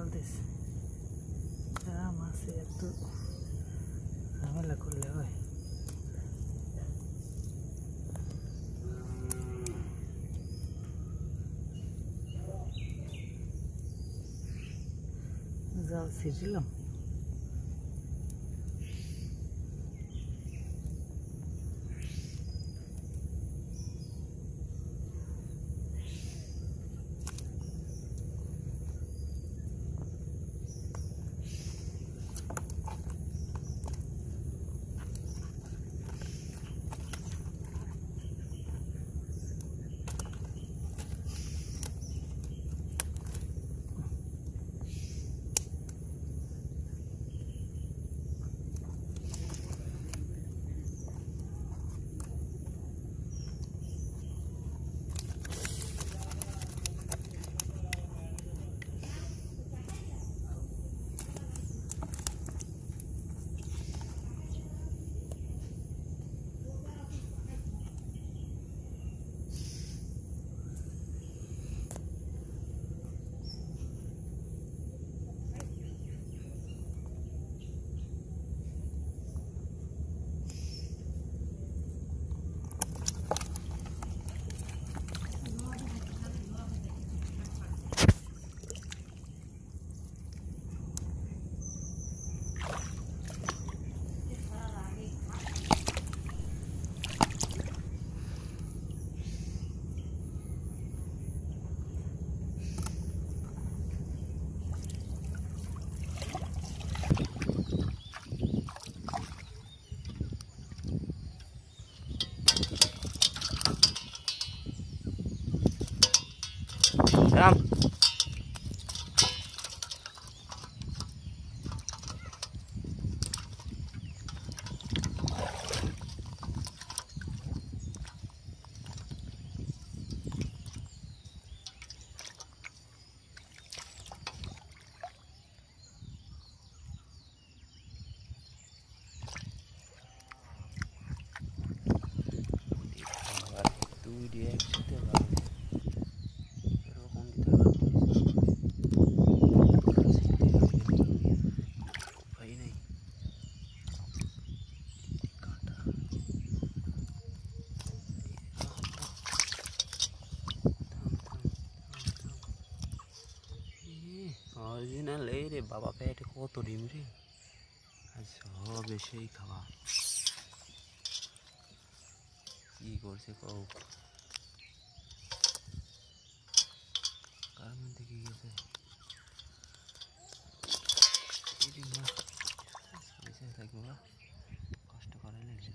antes. Nada más cierto. A la colea hoy. Zal Tom. Channel লে রে বাবা, পেটে কত ডিম রে? আচ্ছা সব সেই খাওয়া। কি করছে কৌ কি কষ্ট করে না হয়েছে।